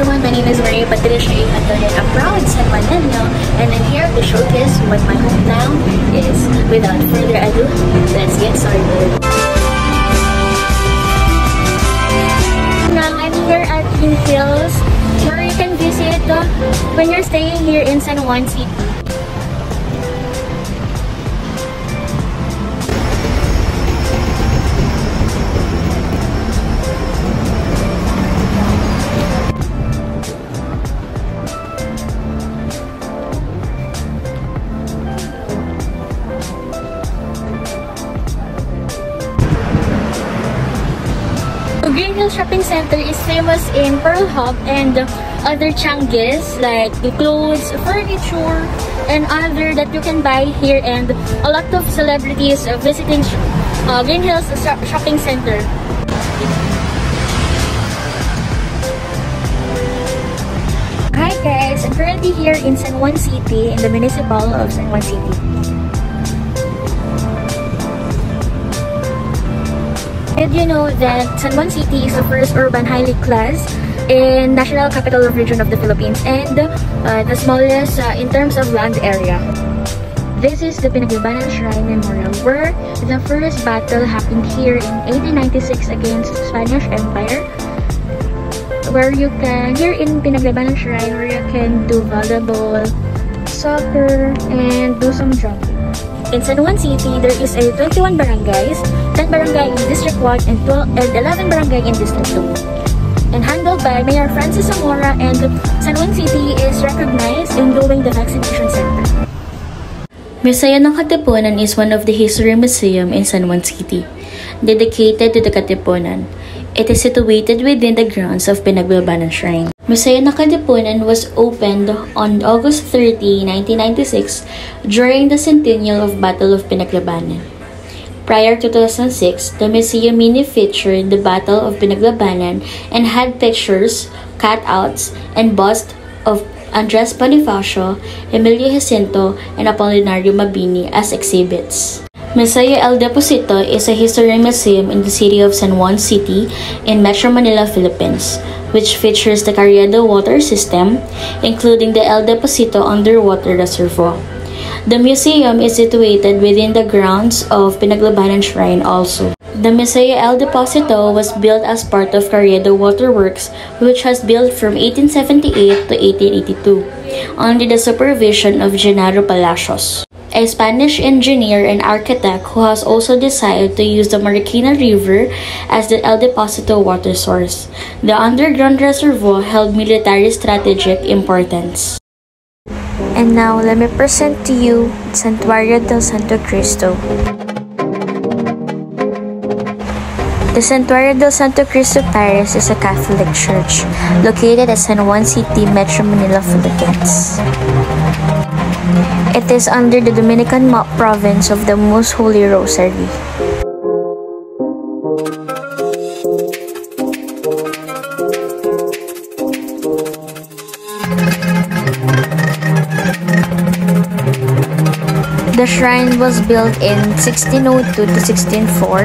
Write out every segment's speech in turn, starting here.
everyone, my name is Maria Patricia a proud San Juanenyo, and I'm here to showcase what my hometown is. Without further ado, let's get started. Now, I'm here at Green Hills, where you can visit when you're staying here in San Juan City. Shopping Center is famous in Pearl Hub and other changgis like the clothes, furniture, and other that you can buy here and a lot of celebrities visiting uh, Green Hills Shopping Center. Hi guys, I'm currently here in San Juan City in the municipal of San Juan City. Did you know that San Juan City is the first urban highly class and national capital of region of the Philippines and uh, the smallest uh, in terms of land area? This is the Pinaglabanan Shrine Memorial where the first battle happened here in 1896 against Spanish Empire where you can, here in Pinaglabanan Shrine where you can do volleyball, soccer, and do some jumping. In San Juan City, there is a 21 barangays, 10 barangay in District 1 and, 12, and 11 barangay in District 2. And handled by Mayor Francis Zamora and San Juan City is recognized in doing the vaccination center. Museo ng Katipunan is one of the history museum in San Juan City, dedicated to the Katipunan. It is situated within the grounds of Pinagbilbanan Shrine. Museo ng Katipunan was opened on August 30, 1996 during the centennial of Battle of Pinaglabanan. Prior to 2006, the museum mini featured the Battle of Pinaglabanan and had pictures, cutouts, and busts of Andres Bonifacio, Emilio Jacinto, and Apolinario Mabini as exhibits. Museo El Deposito is a history museum in the city of San Juan City in Metro Manila, Philippines, which features the Carriedo water system, including the El Deposito underwater reservoir. The museum is situated within the grounds of Pinaglabanan Shrine also. The Museo El Deposito was built as part of Carriedo Waterworks, which was built from 1878 to 1882, under the supervision of Genaro Palacios a Spanish engineer and architect who has also decided to use the Marikina River as the El Deposito water source. The underground reservoir held military strategic importance. And now, let me present to you Santuario del Santo Cristo. The Santuario del Santo Cristo Parish is a Catholic church located at San Juan City, Metro Manila, Philippines. It is under the Dominican province of the Most Holy Rosary. The shrine was built in 1602 to 1604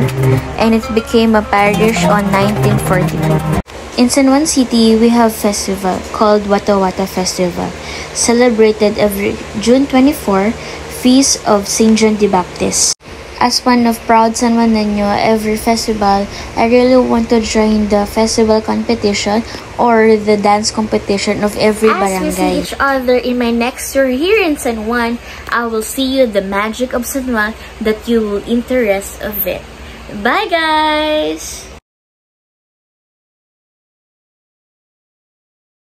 and it became a parish on 1942. In San Juan City, we have festival called Wattah Wattah Festival, celebrated every June 24, Feast of St. John the Baptist. As one of proud San Juanenyo, every festival, I really want to join the festival competition or the dance competition of every As barangay. As we see each other in my next tour here in San Juan, I will see you the magic of San Juan that you will interest of it. Bye guys!